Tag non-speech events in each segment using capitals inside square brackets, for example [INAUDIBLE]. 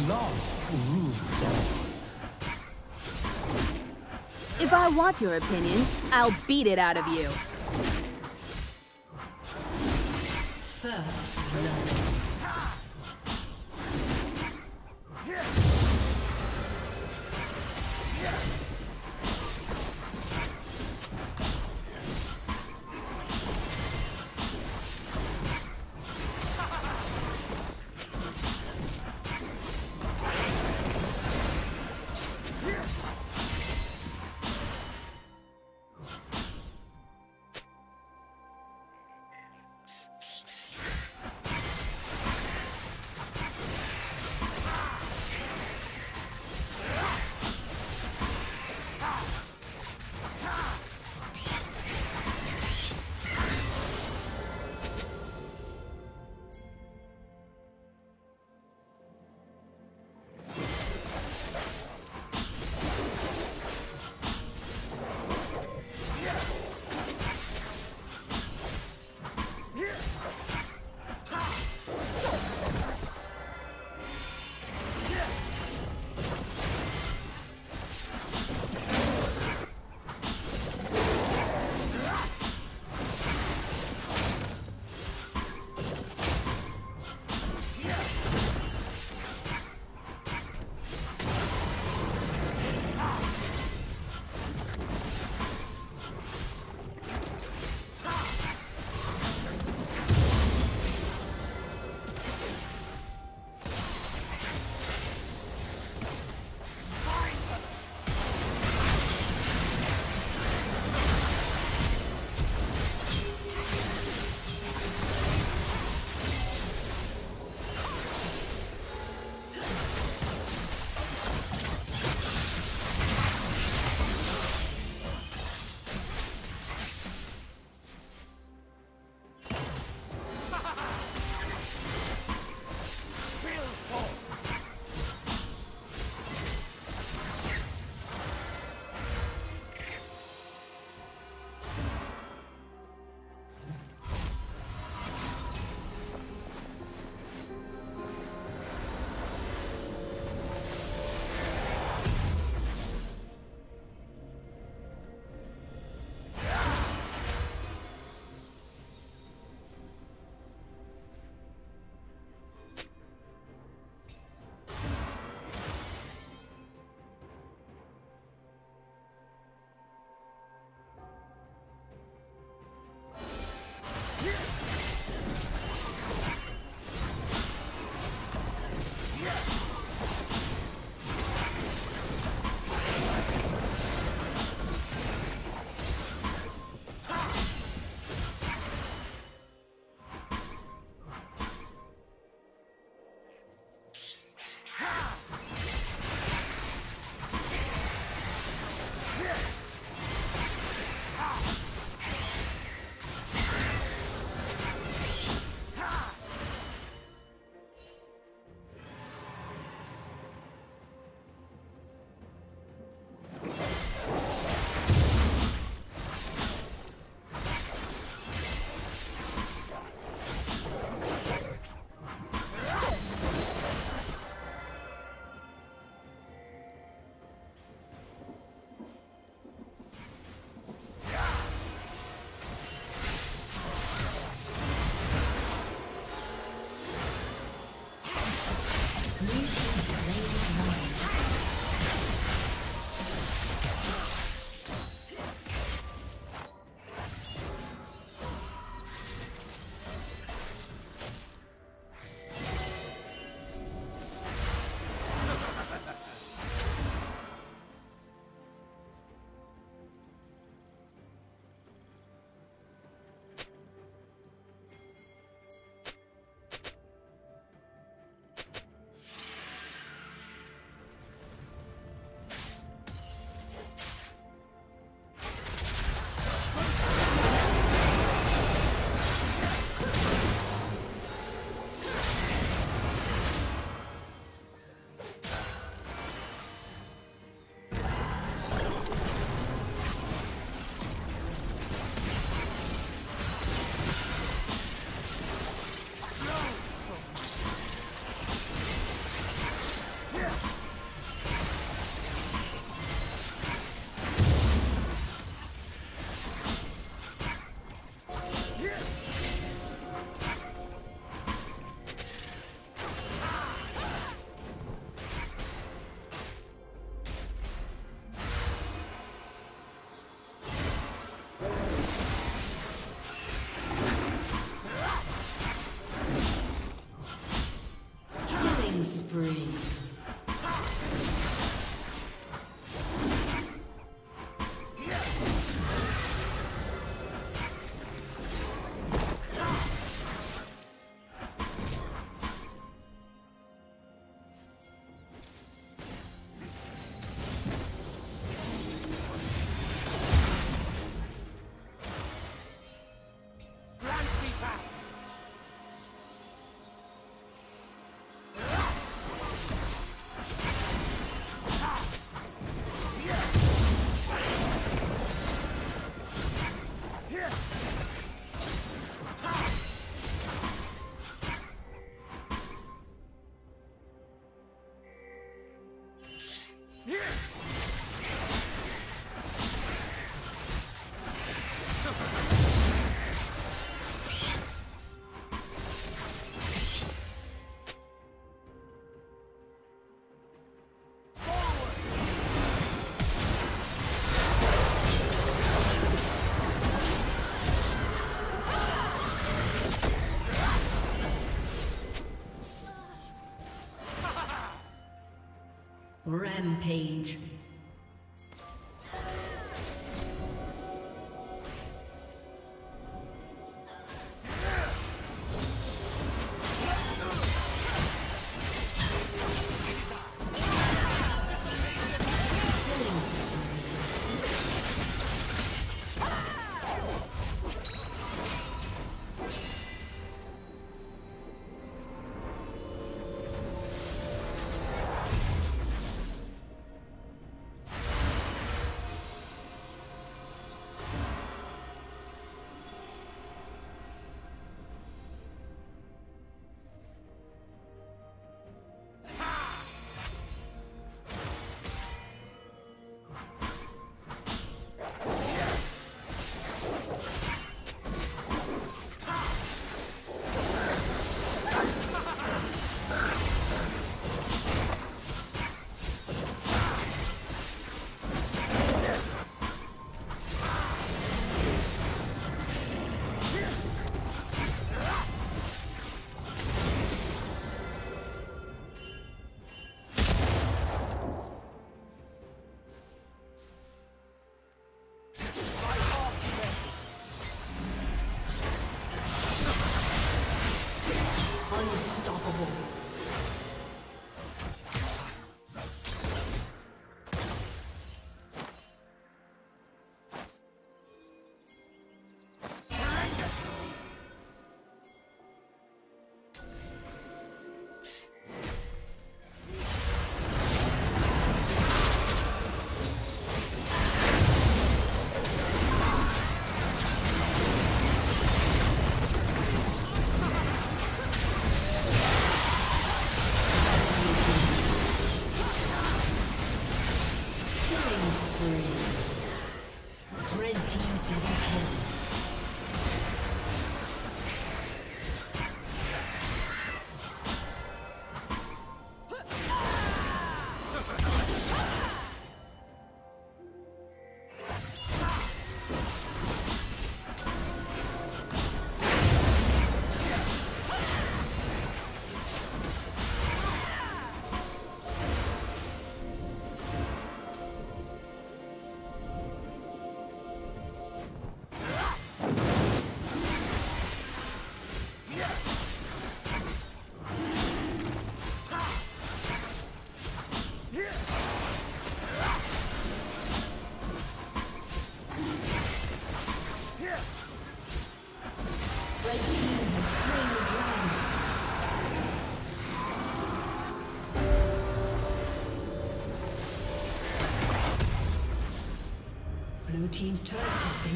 Love rules all. If I want your opinion, I'll beat it out of you. First blood. Rampage.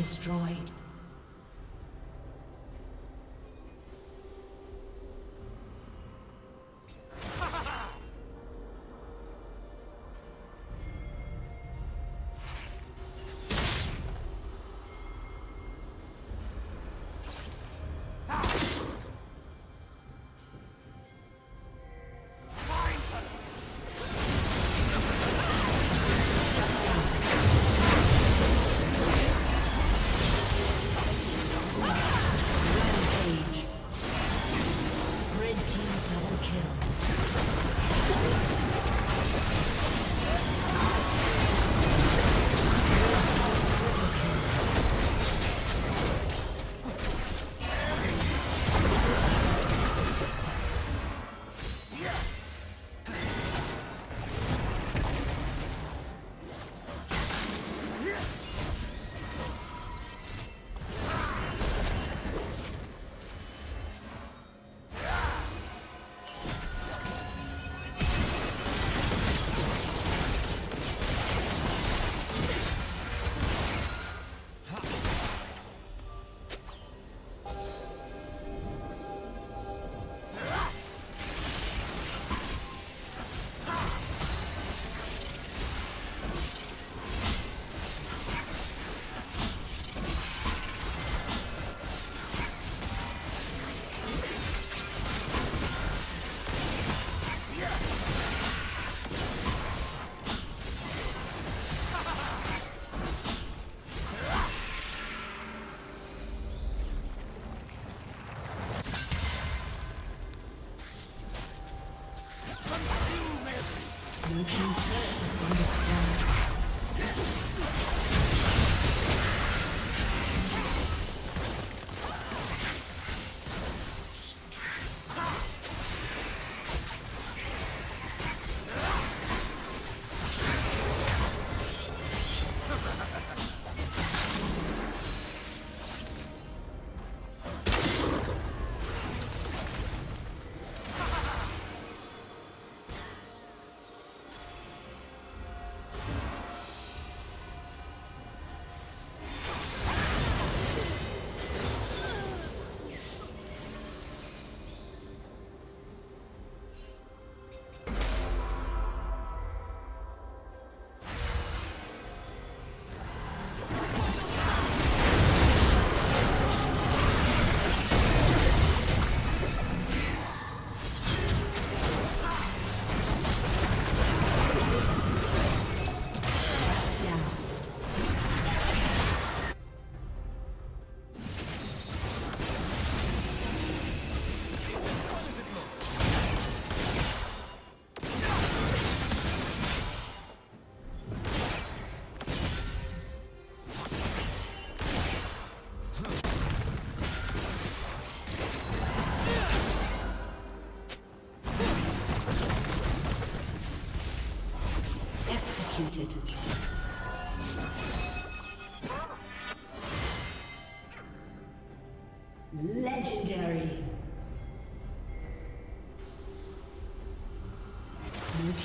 Destroyed.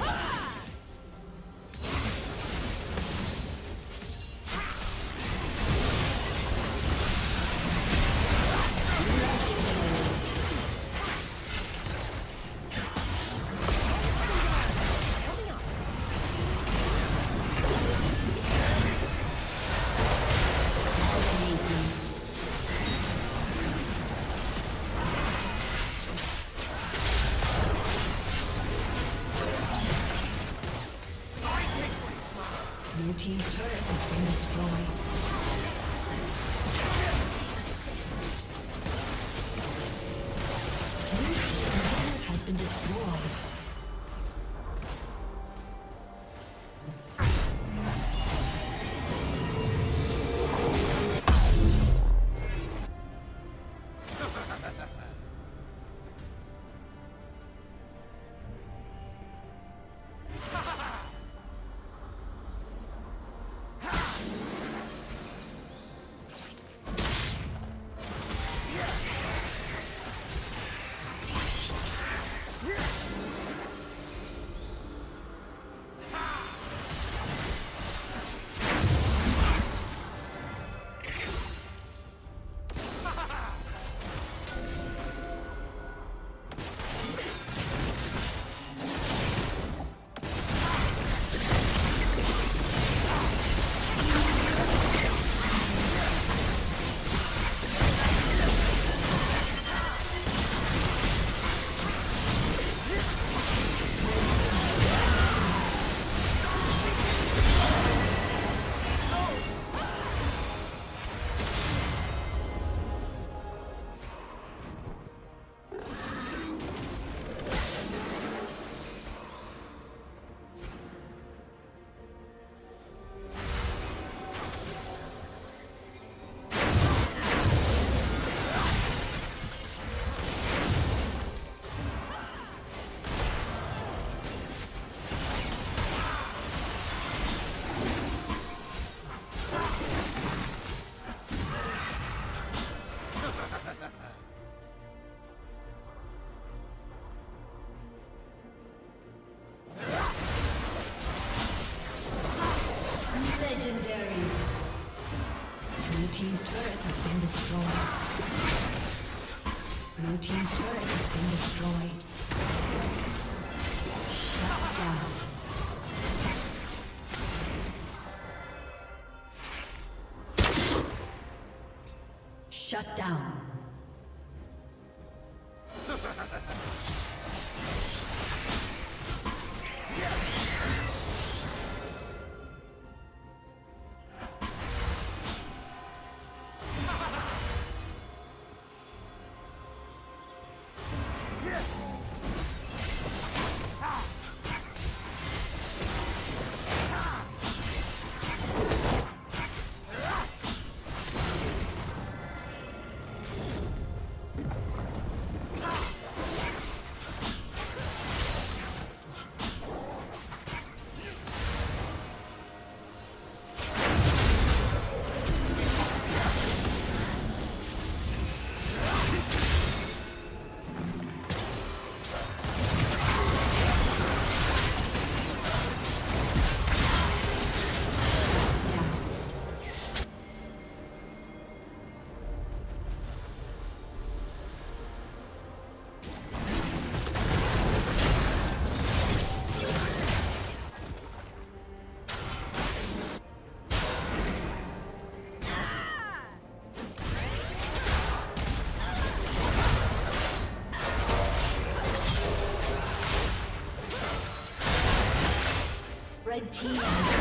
Unstoppable. [LAUGHS] destroyed. Shut down. [LAUGHS] Red team